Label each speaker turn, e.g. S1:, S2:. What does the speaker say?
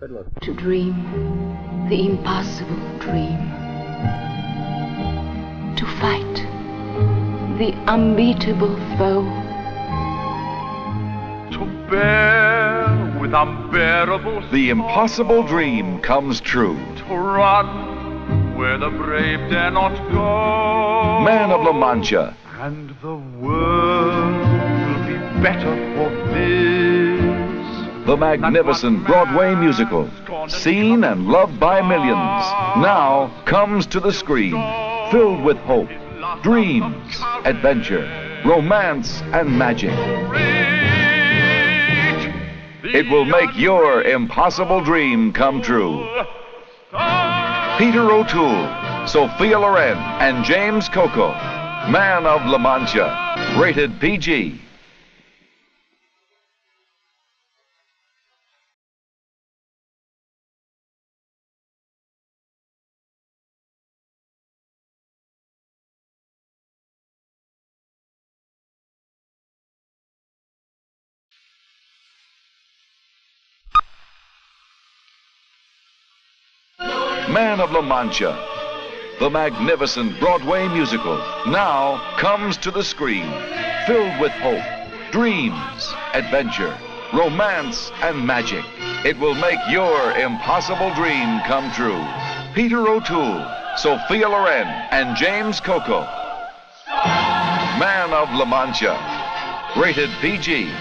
S1: Good luck.
S2: To dream the impossible dream. To fight the unbeatable foe.
S3: To bear with unbearable
S4: The impossible dream comes true.
S3: To run where the brave dare not go.
S4: Man of La Mancha,
S3: And the world will be better for this.
S4: The magnificent Broadway musical, seen and loved by millions, now comes to the screen, filled with hope, dreams, adventure, romance, and magic. It will make your impossible dream come true. Peter O'Toole, Sophia Loren, and James Coco, Man of La Mancha, rated PG. Man of La Mancha, the magnificent Broadway musical, now comes to the screen, filled with hope, dreams, adventure, romance, and magic. It will make your impossible dream come true. Peter O'Toole, Sophia Loren, and James Coco. Man of La Mancha, rated PG.